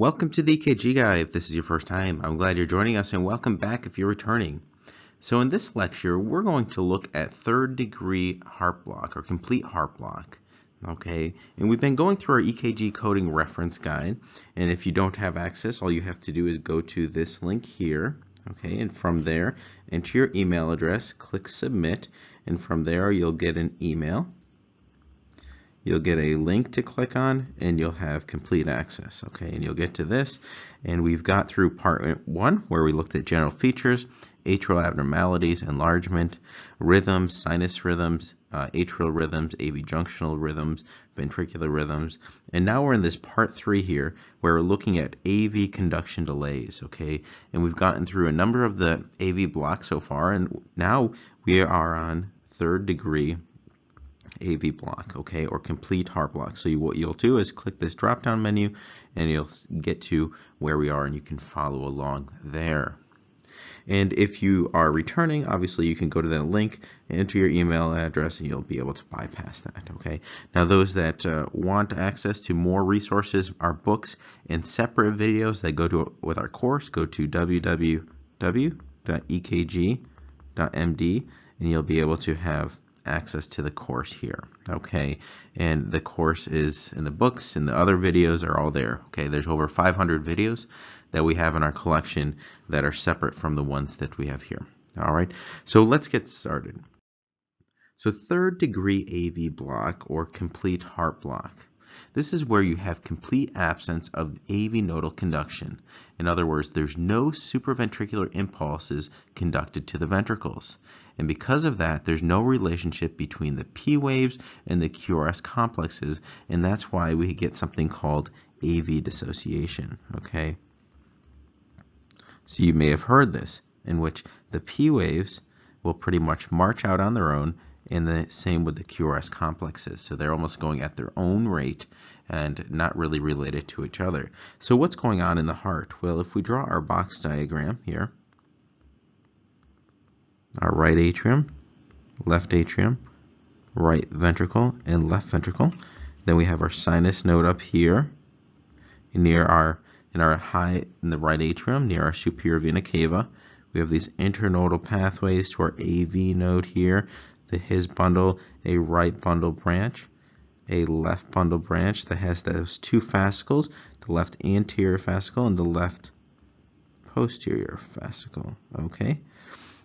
Welcome to the EKG Guy if this is your first time. I'm glad you're joining us and welcome back if you're returning. So in this lecture, we're going to look at third degree heart block or complete heart block. Okay, and we've been going through our EKG coding reference guide. And if you don't have access, all you have to do is go to this link here. Okay, and from there, enter your email address, click submit, and from there you'll get an email you'll get a link to click on and you'll have complete access okay? And you'll get to this and we've got through part one where we looked at general features atrial abnormalities enlargement rhythms sinus rhythms uh, atrial rhythms AV junctional rhythms ventricular rhythms. And now we're in this part three here where we're looking at AV conduction delays okay? And we've gotten through a number of the AV blocks so far and now we are on third degree AV block, okay, or complete heart block. So you, what you'll do is click this drop down menu and you'll get to where we are and you can follow along there. And if you are returning, obviously you can go to that link, enter your email address, and you'll be able to bypass that. Okay. Now, those that uh, want access to more resources, our books, and separate videos that go to with our course, go to www.ekg.md, and you'll be able to have access to the course here okay? And the course is in the books and the other videos are all there okay? There's over 500 videos that we have in our collection that are separate from the ones that we have here all right? So let's get started. So third degree AV block or complete heart block this is where you have complete absence of AV nodal conduction. In other words, there's no supraventricular impulses conducted to the ventricles. And because of that, there's no relationship between the P waves and the QRS complexes, and that's why we get something called AV dissociation, okay? So you may have heard this, in which the P waves will pretty much march out on their own and the same with the QRS complexes. So they're almost going at their own rate and not really related to each other. So what's going on in the heart? Well, if we draw our box diagram here, our right atrium, left atrium, right ventricle, and left ventricle. Then we have our sinus node up here near our in our high in the right atrium near our superior vena cava. We have these internodal pathways to our AV node here the his bundle a right bundle branch, a left bundle branch that has those two fascicles, the left anterior fascicle and the left posterior fascicle. Okay,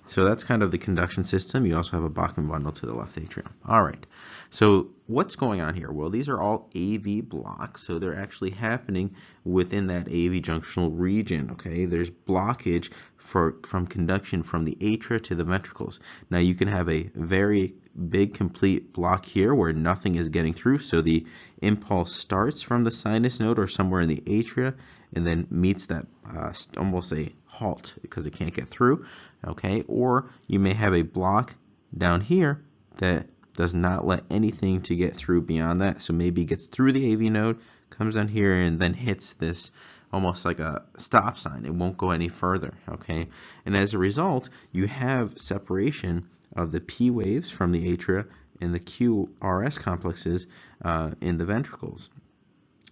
so that's kind of the conduction system. You also have a Bachmann bundle to the left atrium. All right, so what's going on here? Well, these are all AV blocks, so they're actually happening within that AV junctional region. Okay, there's blockage for from conduction from the atria to the ventricles. Now you can have a very big complete block here where nothing is getting through. So the impulse starts from the sinus node or somewhere in the atria and then meets that uh, almost a halt because it can't get through. Okay, or you may have a block down here that does not let anything to get through beyond that. So maybe it gets through the AV node, comes down here, and then hits this almost like a stop sign. It won't go any further, okay? And as a result, you have separation of the P waves from the atria and the QRS complexes uh, in the ventricles.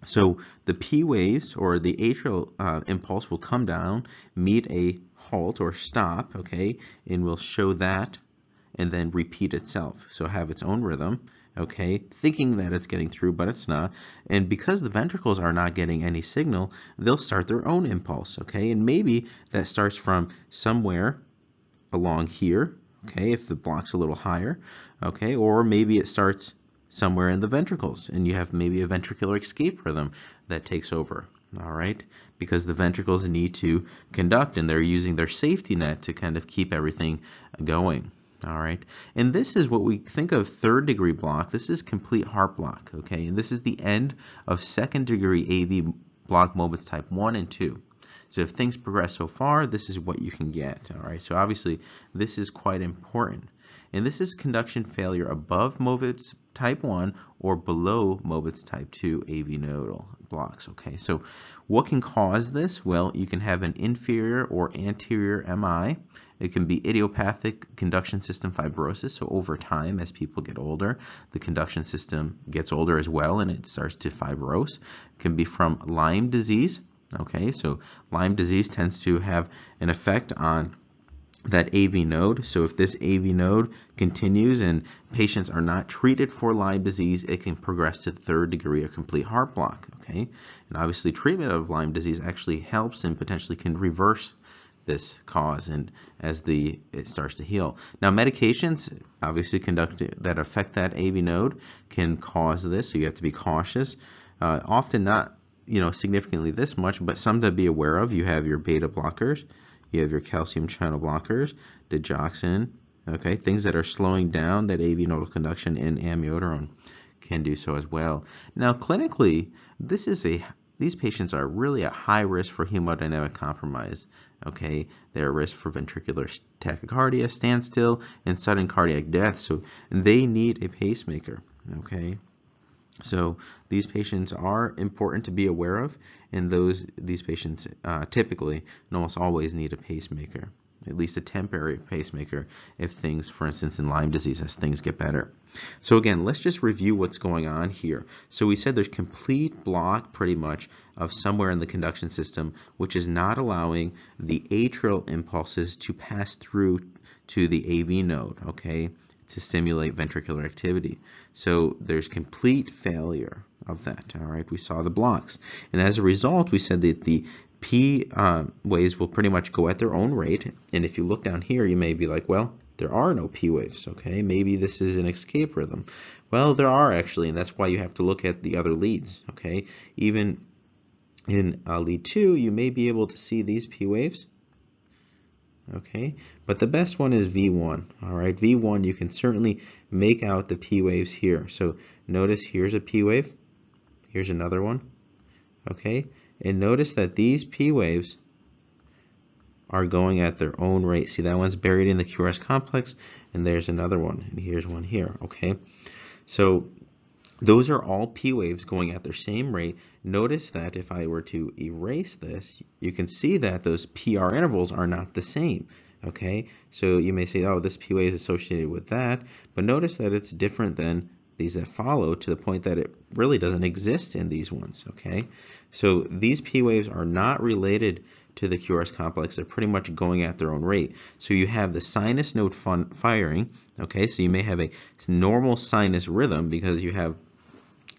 So the P waves or the atrial uh, impulse will come down, meet a halt or stop, okay, and will show that and then repeat itself. So have its own rhythm okay, thinking that it's getting through, but it's not. And because the ventricles are not getting any signal, they'll start their own impulse, okay? And maybe that starts from somewhere along here, okay, if the block's a little higher, okay, or maybe it starts somewhere in the ventricles and you have maybe a ventricular escape rhythm that takes over all right because the ventricles need to conduct and they're using their safety net to kind of keep everything going all right, and this is what we think of third degree block. This is complete heart block, okay? And this is the end of second degree AV block Mobitz type 1 and 2. So if things progress so far, this is what you can get, all right? So obviously, this is quite important. And this is conduction failure above Mobitz type 1 or below Mobitz type 2 AV nodal blocks, okay? So what can cause this? Well, you can have an inferior or anterior MI. It can be idiopathic conduction system fibrosis. So over time, as people get older, the conduction system gets older as well and it starts to fibrose. It can be from Lyme disease. Okay, so Lyme disease tends to have an effect on that AV node. So if this AV node continues and patients are not treated for Lyme disease, it can progress to third degree or complete heart block. Okay, and obviously treatment of Lyme disease actually helps and potentially can reverse this cause and as the it starts to heal. Now medications obviously conduct that affect that AV node can cause this, so you have to be cautious. Uh, often not you know significantly this much, but some to be aware of. You have your beta blockers, you have your calcium channel blockers, digoxin, okay, things that are slowing down that AV nodal conduction in amiodarone can do so as well. Now clinically, this is a these patients are really at high risk for hemodynamic compromise. Okay, they're at risk for ventricular tachycardia, standstill, and sudden cardiac death. So they need a pacemaker. Okay, so these patients are important to be aware of, and those these patients uh, typically and almost always need a pacemaker at least a temporary pacemaker if things, for instance, in Lyme disease, as things get better. So again, let's just review what's going on here. So we said there's complete block pretty much of somewhere in the conduction system, which is not allowing the atrial impulses to pass through to the AV node, okay, to stimulate ventricular activity. So there's complete failure of that, all right? We saw the blocks. And as a result, we said that the P uh, waves will pretty much go at their own rate. And if you look down here, you may be like, well, there are no P waves, okay? Maybe this is an escape rhythm. Well, there are actually, and that's why you have to look at the other leads, okay? Even in uh, lead 2, you may be able to see these P waves, okay? But the best one is V1, all right? V1, you can certainly make out the P waves here. So notice here's a P wave, here's another one, okay? And notice that these P waves are going at their own rate. See, that one's buried in the QRS complex, and there's another one, and here's one here, okay? So those are all P waves going at their same rate. Notice that if I were to erase this, you can see that those PR intervals are not the same, okay? So you may say, oh, this P wave is associated with that, but notice that it's different than these that follow to the point that it really doesn't exist in these ones, okay? So these P waves are not related to the QRS complex. They're pretty much going at their own rate. So you have the sinus node firing, okay? So you may have a normal sinus rhythm because you have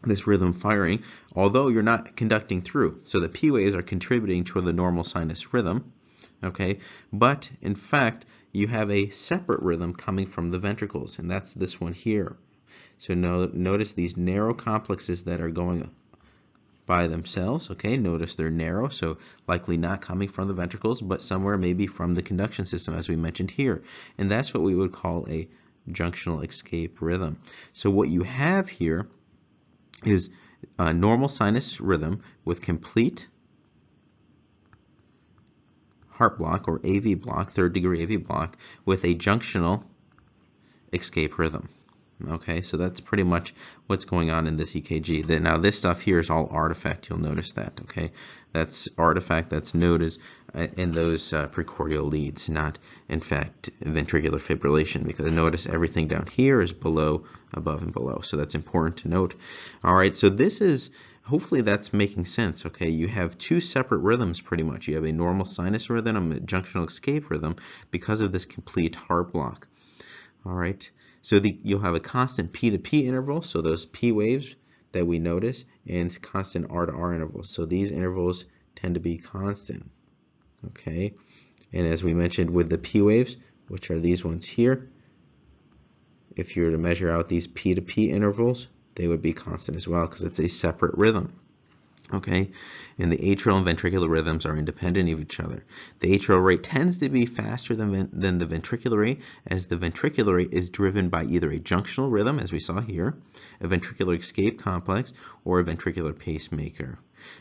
this rhythm firing, although you're not conducting through. So the P waves are contributing to the normal sinus rhythm, okay? But in fact, you have a separate rhythm coming from the ventricles, and that's this one here. So no, notice these narrow complexes that are going by themselves. Okay, notice they're narrow, so likely not coming from the ventricles, but somewhere maybe from the conduction system, as we mentioned here. And that's what we would call a junctional escape rhythm. So what you have here is a normal sinus rhythm with complete heart block or AV block, third degree AV block, with a junctional escape rhythm. Okay, so that's pretty much what's going on in this EKG. Now this stuff here is all artifact. You'll notice that. Okay, that's artifact that's noted uh, in those uh, precordial leads, not in fact ventricular fibrillation. Because notice everything down here is below, above, and below. So that's important to note. All right, so this is hopefully that's making sense. Okay, you have two separate rhythms pretty much. You have a normal sinus rhythm and a junctional escape rhythm because of this complete heart block. All right. So the, you'll have a constant P to P interval, so those P waves that we notice, and constant R to R intervals. So these intervals tend to be constant. Okay, and as we mentioned with the P waves, which are these ones here, if you were to measure out these P to P intervals, they would be constant as well because it's a separate rhythm okay? And the atrial and ventricular rhythms are independent of each other. The atrial rate tends to be faster than, than the ventricular rate, as the ventricular rate is driven by either a junctional rhythm, as we saw here, a ventricular escape complex, or a ventricular pacemaker.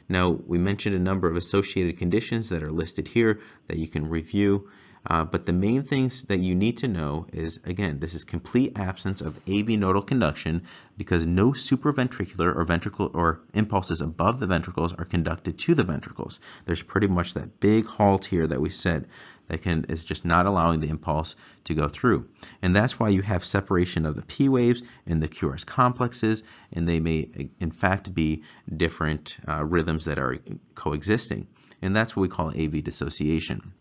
Now, we mentioned a number of associated conditions that are listed here that you can review. Uh, but the main things that you need to know is, again, this is complete absence of AV nodal conduction because no supraventricular or ventricle or impulses above the ventricles are conducted to the ventricles. There's pretty much that big halt here that we said that can is just not allowing the impulse to go through. And that's why you have separation of the P waves and the QRS complexes, and they may in fact be different uh, rhythms that are coexisting. and that's what we call AV dissociation.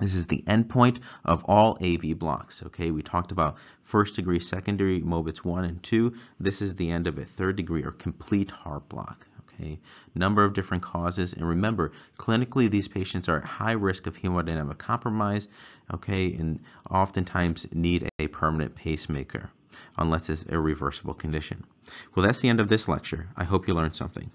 This is the endpoint of all AV blocks. Okay, we talked about first degree, second degree, Mobitz 1 and 2. This is the end of a third degree or complete heart block. Okay, number of different causes, and remember, clinically these patients are at high risk of hemodynamic compromise. Okay, and oftentimes need a permanent pacemaker unless it's a reversible condition. Well, that's the end of this lecture. I hope you learned something.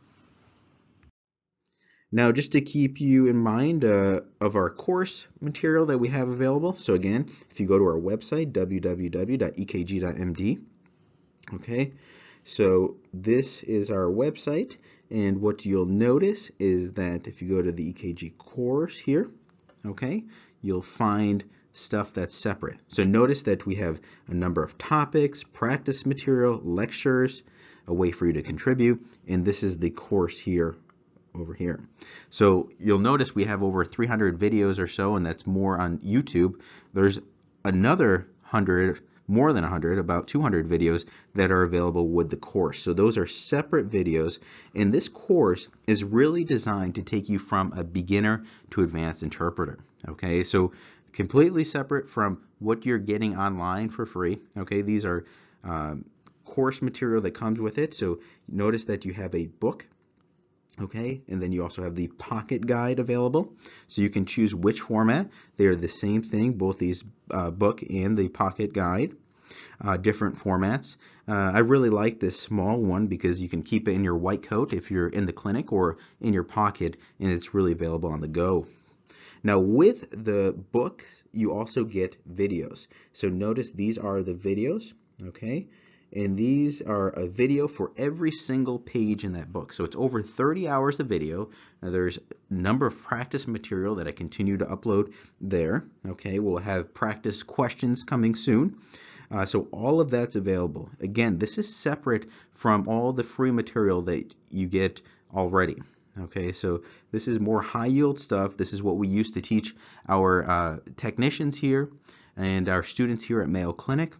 Now, just to keep you in mind uh, of our course material that we have available, so again, if you go to our website, www.ekg.md, okay, so this is our website, and what you'll notice is that if you go to the EKG course here, okay, you'll find stuff that's separate. So notice that we have a number of topics, practice material, lectures, a way for you to contribute, and this is the course here over here. So you'll notice we have over 300 videos or so, and that's more on YouTube. There's another 100, more than 100, about 200 videos that are available with the course. So those are separate videos, and this course is really designed to take you from a beginner to advanced interpreter. Okay, so completely separate from what you're getting online for free. Okay, these are um, course material that comes with it. So notice that you have a book okay and then you also have the pocket guide available. So you can choose which format. They are the same thing both these uh, book and the pocket guide. Uh, different formats. Uh, I really like this small one because you can keep it in your white coat if you're in the clinic or in your pocket and it's really available on the go. Now with the book you also get videos. So notice these are the videos okay and these are a video for every single page in that book. So it's over 30 hours of video. Now there's a number of practice material that I continue to upload there. Okay, we'll have practice questions coming soon. Uh, so all of that's available. Again, this is separate from all the free material that you get already. Okay, so this is more high yield stuff. This is what we used to teach our uh, technicians here and our students here at Mayo Clinic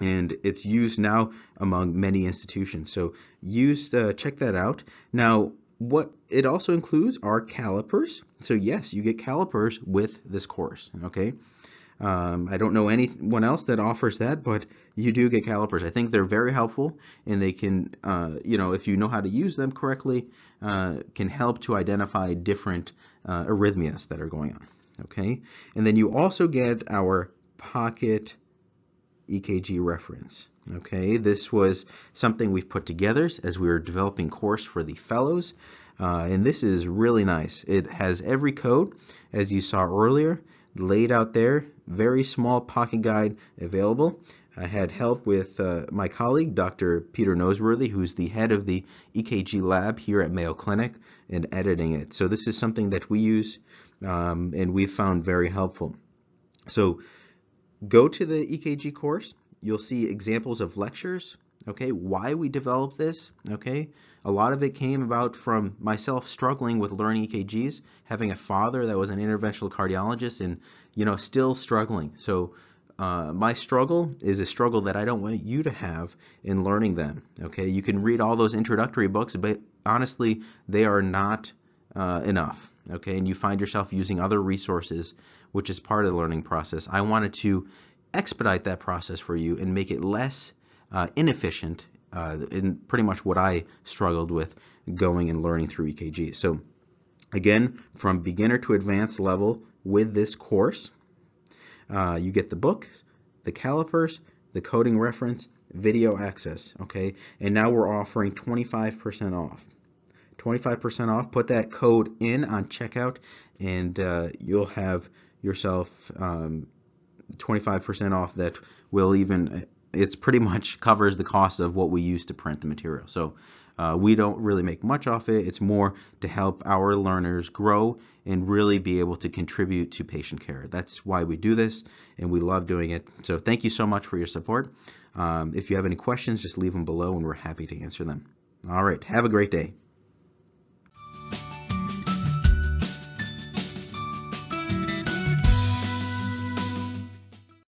and it's used now among many institutions. So use uh, check that out. Now, what it also includes are calipers. So yes, you get calipers with this course. Okay. Um, I don't know anyone else that offers that, but you do get calipers. I think they're very helpful, and they can, uh, you know, if you know how to use them correctly, uh, can help to identify different uh, arrhythmias that are going on. Okay, and then you also get our pocket EKG reference. Okay, this was something we've put together as we were developing course for the fellows. Uh, and this is really nice. It has every code, as you saw earlier, laid out there. Very small pocket guide available. I had help with uh, my colleague, Dr. Peter Noseworthy, who's the head of the EKG lab here at Mayo Clinic, in editing it. So this is something that we use um, and we've found very helpful. So Go to the EKG course. You'll see examples of lectures, okay, why we developed this, okay. A lot of it came about from myself struggling with learning EKGs, having a father that was an interventional cardiologist and, you know, still struggling. So uh, my struggle is a struggle that I don't want you to have in learning them, okay. You can read all those introductory books, but honestly, they are not uh, enough, okay, and you find yourself using other resources which is part of the learning process. I wanted to expedite that process for you and make it less uh, inefficient uh, in pretty much what I struggled with going and learning through EKG. So again, from beginner to advanced level with this course, uh, you get the book, the calipers, the coding reference, video access, okay? And now we're offering 25% off. 25% off, put that code in on checkout and uh, you'll have yourself um, 25% off that will even it's pretty much covers the cost of what we use to print the material. So uh, we don't really make much off it. It's more to help our learners grow and really be able to contribute to patient care. That's why we do this and we love doing it. So thank you so much for your support. Um, if you have any questions just leave them below and we're happy to answer them. All right. Have a great day